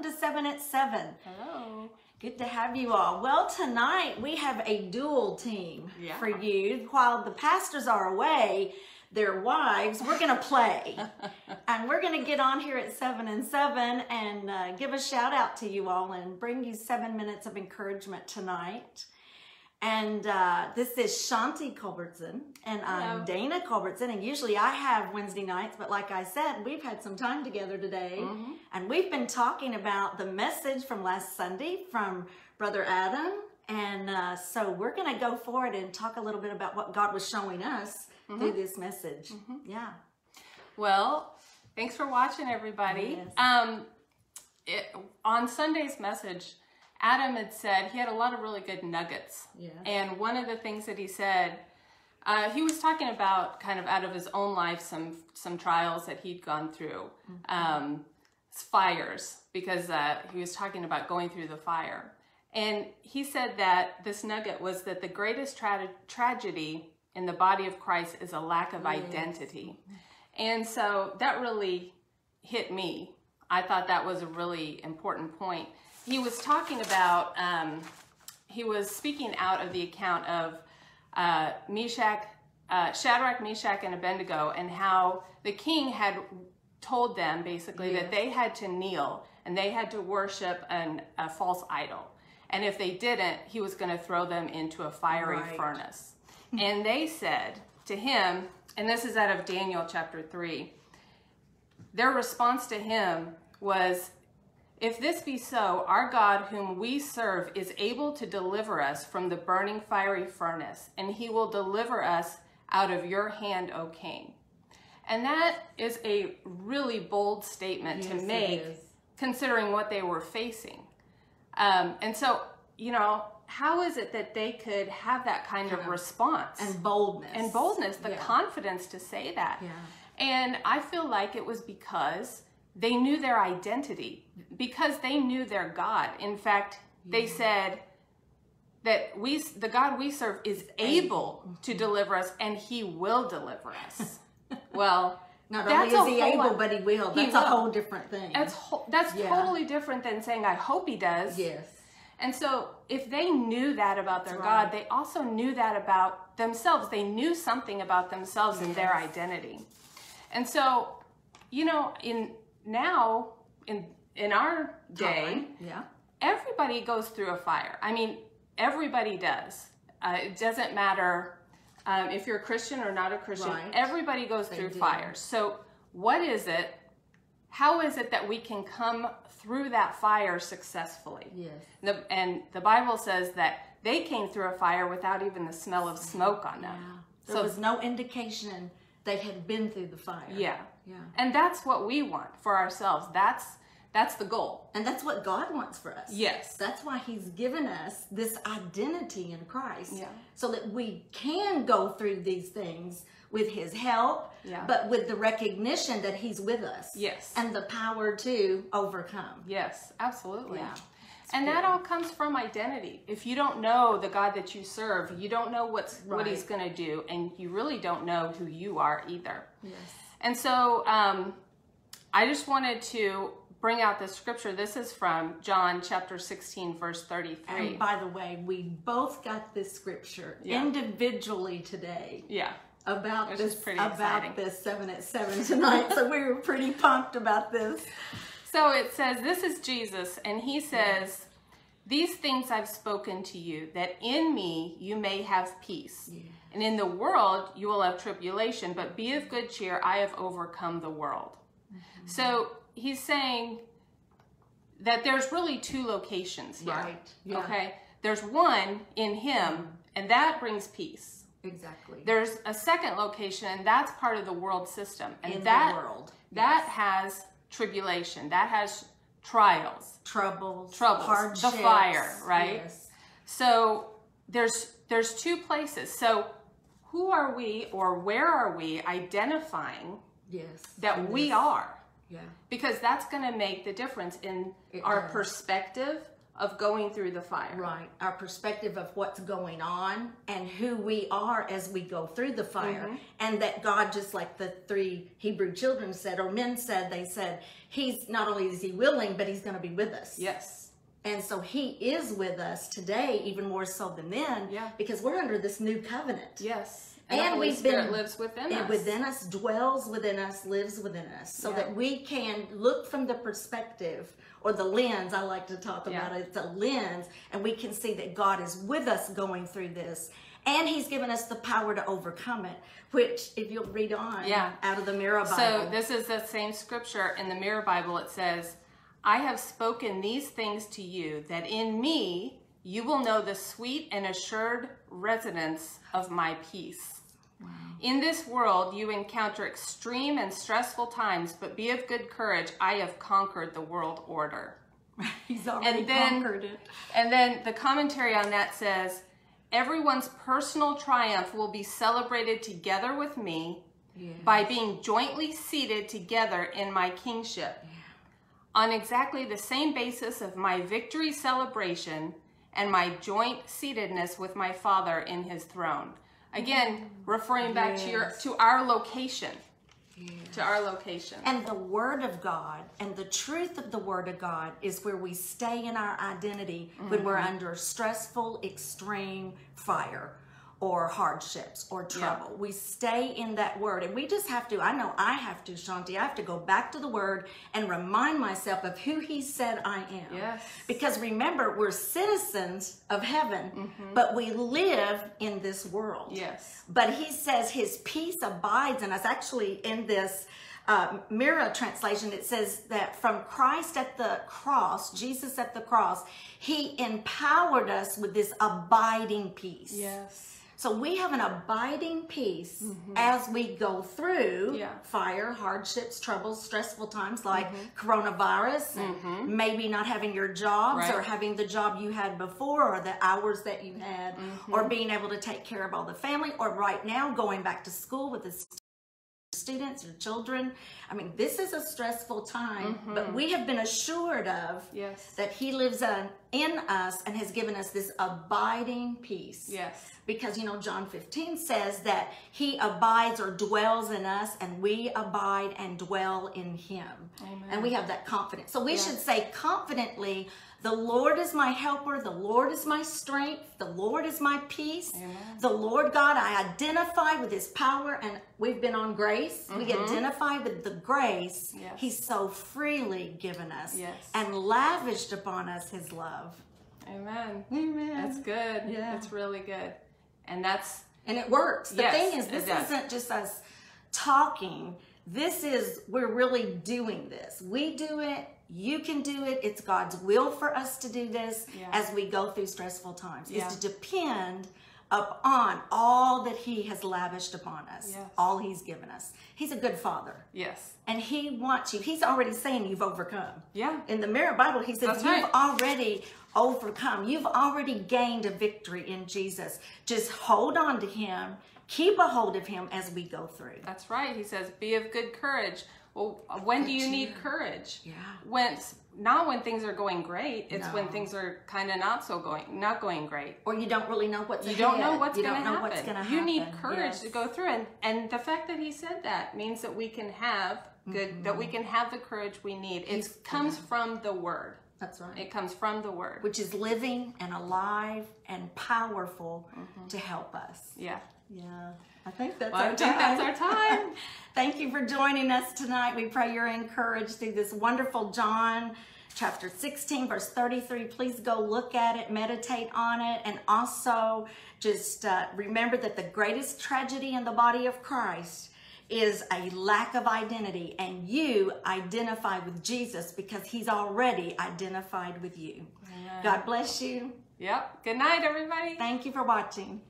welcome to 7 at 7. Hello. Good to have you all. Well, tonight we have a dual team Yeah. for you. While the pastors are away, their wives, we're going to play. and we're going to get on here at 7 and 7 and uh, give a shout out to you all and bring you seven minutes of encouragement tonight. And uh, this is Shanti Culbertson, and I'm Hello. Dana Culbertson. And usually I have Wednesday nights, but like I said, we've had some time together today. Mm-hmm. And we've been talking about the message from last Sunday from Brother Adam. And uh, so we're going to go forward and talk a little bit about what God was showing us Mm-hmm. through this message. Yeah. Well, thanks for watching, everybody. Yes. Um, it, on Sunday's message, Adam had said he had a lot of really good nuggets. Yes. And one of the things that he said, uh, he was talking about kind of out of his own life some some trials that he'd gone through, um, fires, because uh, he was talking about going through the fire. And he said that this nugget was that the greatest tra- tragedy in the body of Christ is a lack of identity. And so that really hit me. I thought that was a really important point. He was talking about, um, he was speaking out of the account of uh, Meshach, uh, Shadrach, Meshach, and Abednego, and how the king had told them basically that they had to kneel and they had to worship an, a false idol. And if they didn't, he was going to throw them into a fiery Right. furnace. and they said to him, and this is out of Daniel chapter 3, their response to him was, If this be so, our God, whom we serve, is able to deliver us from the burning fiery furnace, and he will deliver us out of your hand, O king. And that is a really bold statement to Yes, it make, considering what they were facing. Um, and so, you know, how is it that they could have that kind of response? And boldness. and boldness, the Yeah. confidence to say that. Yeah. And I feel like it was because they knew their identity, because they knew their God. In fact, they said that we, the God we serve, is able to deliver us, and He will deliver us. well, Not that's only is he able, lot- but he will. He That's a will. whole different thing. That's whole, that's Yeah. totally different than saying I hope He does. yes. And so, if they knew that about their That's God, they also knew that about themselves. They knew something about themselves and their identity. And so, you know, in now in in our day, Time. Yeah. everybody goes through a fire. I mean, everybody does. Uh, it doesn't matter um, if you're a Christian or not a Christian. Right. Everybody goes They through do. fires. So, what is it? How is it that we can come through that fire successfully? Yes. The, and the Bible says that they came through a fire without even the smell of smoke on them. Yeah. There So- was no indication they had been through the fire. Yeah. Yeah. And that's what we want for ourselves. That's that's the goal. And that's what God wants for us. Yes. That's why He's given us this identity in Christ. Yeah. So that we can go through these things with His help, Yeah. but with the recognition that He's with us. Yes. And the power to overcome. Yes, absolutely. Yeah. And that all comes from identity. If you don't know the God that you serve, you don't know what's what He's going to do, and you really don't know who you are either. Yes. And so, um, I just wanted to bring out this scripture. This is from John chapter sixteen, verse thirty-three. And by the way, we both got this scripture Yeah. individually today. yeah. about this pretty about exciting. this seven at seven tonight. so we were pretty pumped about this. So it says, This is Jesus, and he says, These things I've spoken to you, that in me you may have peace. And in the world you will have tribulation, but be of good cheer, I have overcome the world. Mm-hmm. So he's saying that there's really two locations here. Right, yeah. Okay. There's one in him, and that brings peace. Exactly. There's a second location, and that's part of the world system. And In that the world. that has tribulation, that has trials, Troubles, troubles, the fire, right? Yes. So there's there's two places. So who are we or where are we identifying Yes. that we are? Yeah. Because that's going to make the difference in It our does. perspective of going through the fire. Right. Our perspective of what's going on and who we are as we go through the fire. Mm-hmm. And that God, just like the three Hebrew children said, or men said, they said, He's not only is He willing, but He's going to be with us. Yes. And so He is with us today, even more so than then, Yeah. because we're under this new covenant. Yes. And we've Spirit been- lives within It us. within us, dwells within us, lives within us, so Yeah. that we can look from the perspective or the lens. I like to talk Yeah. about it. It's a lens, and we can see that God is with us going through this, and He's given us the power to overcome it. Which, if you'll read on, Yeah. out of the Mirror Bible. So this is the same scripture in the Mirror Bible. It says, I have spoken these things to you, that in me you will know the sweet and assured residence of my peace. In this world, you encounter extreme and stressful times, but be of good courage. I have conquered the world order. He's already and then- conquered it. And then the commentary on that says, Everyone's personal triumph will be celebrated together with me by being jointly seated together in my kingship. On exactly the same basis of my victory celebration and my joint seatedness with my Father in his throne. Again, referring back to your to our location. To our location. And the Word of God and the truth of the Word of God is where we stay in our identity when we're Mm-hmm. under stressful, extreme fire or hardships or trouble. We stay in that Word. And we just have to, I know I have to, Shanti, I have to go back to the Word and remind myself of who He said I am. Yes. Because remember, we're citizens of heaven, but we live in this world. yes. But he says his peace abides in us. Actually, in this uh, Mirror translation, it says that from Christ at the cross, Jesus at the cross, he empowered us with this abiding peace. Yes. So we have an abiding peace as we go through Mm-hmm. Yeah. fire, hardships, troubles, stressful times like coronavirus, and maybe not having your jobs Mm-hmm. Right. or having the job you had before or the hours that you had Mm-hmm. or being able to take care of all the family or right now going back to school with the st- students or children. I mean, this is a stressful time, but we have been assured of Mm-hmm. Yes. that he lives in, in us and has given us this abiding peace Yes. because you know John 15 says that he abides or dwells in us and we abide and dwell in him Amen. and we have that confidence so we Yeah. should say confidently the lord is my helper the lord is my strength the lord is my peace Amen. the lord god i identify with his power and we've been on grace we identify with the grace Mm-hmm. Yes. he's so freely given us Yes. and lavished upon us his love Amen. amen That's good. Yeah. That's really good. And that's and it works. The Yes, thing is, this isn't just us talking. This is we're really doing this. We do it. You can do it. It's God's will for us to do this Yeah. as we go through stressful times. Yeah. Is to depend upon all that He has lavished upon us, Yes. all He's given us. He's a good Father, yes. and He wants you. He's already saying you've overcome. Yeah. In the Mirror Bible, he says, That's You've right. already overcome. You've already gained a victory in Jesus. Just hold on to him, keep a hold of him as we go through. That's right. He says, "Be of good courage." Well, when do you need courage? Yeah. When not when things are going great. It's when things are kind of not so going, not going great. Or you don't really know what's You ahead. don't know what's you going to don't know happen. what's going to happen. You need courage Yes. to go through, and and the fact that he said that means that we can have good, that we can have the courage we need. It Mm-hmm. He's comes from the Word. That's right. It comes from the Word. Which is living and alive and powerful to help us. Yeah. Yeah. I think that's Well, our I think time. that's our time. Thank you for joining us tonight. We pray you're encouraged through this wonderful John chapter 16, verse 33. Please go look at it, meditate on it, and also just uh, remember that the greatest tragedy in the body of Christ is a lack of identity, and you identify with Jesus because he's already identified with you. God bless you. Yep. Good night, everybody. Thank you for watching.